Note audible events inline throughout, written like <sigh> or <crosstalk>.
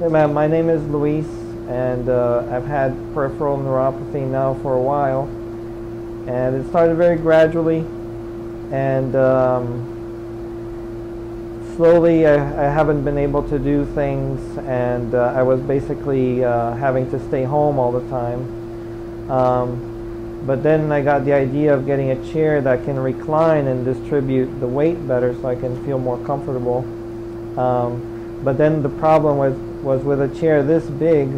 Hey, ma'am, my name is Luis, and uh, I've had peripheral neuropathy now for a while. And it started very gradually, and um, slowly I, I, haven't been able to do things, and uh, I was basically uh, having to stay home all the time. Um, but then I got the idea of getting a chair that can recline and distribute the weight better so I can feel more comfortable. Um, but then the problem was, was with a chair this big,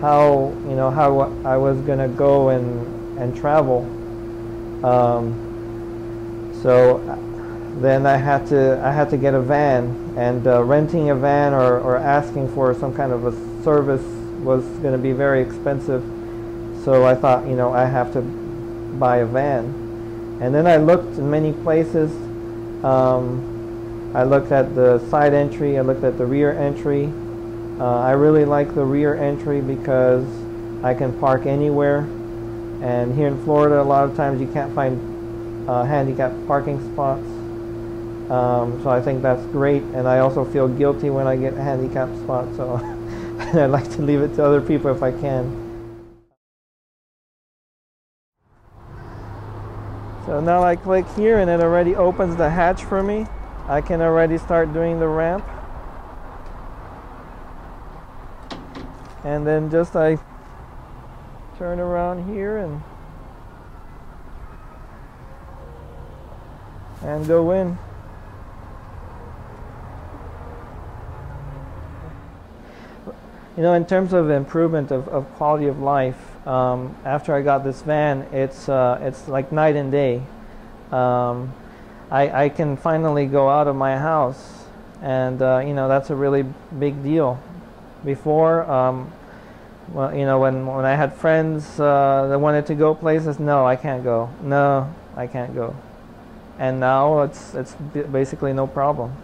how, you know, how I was going to go and, and travel. Um, so then I had to I had to get a van, and uh, renting a van or, or asking for some kind of a service was going to be very expensive. So I thought, you know, I have to buy a van. And then I looked in many places. Um, I looked at the side entry. I looked at the rear entry. Uh, I really like the rear entry because I can park anywhere. And here in Florida, a lot of times you can't find uh, handicapped parking spots. Um, so I think that's great. And I also feel guilty when I get a handicapped spot. So <laughs> I like to leave it to other people if I can. So now I click here and it already opens the hatch for me. I can already start doing the ramp. And then just I turn around here and and go in. You know, in terms of improvement of, of quality of life, um, after I got this van, it's uh, it's like night and day. Um, I, I can finally go out of my house, and uh, you know that's a really big deal. Before, um, well, you know, when when I had friends uh, that wanted to go places, no, I can't go. No, I can't go. And now it's it's basically no problem.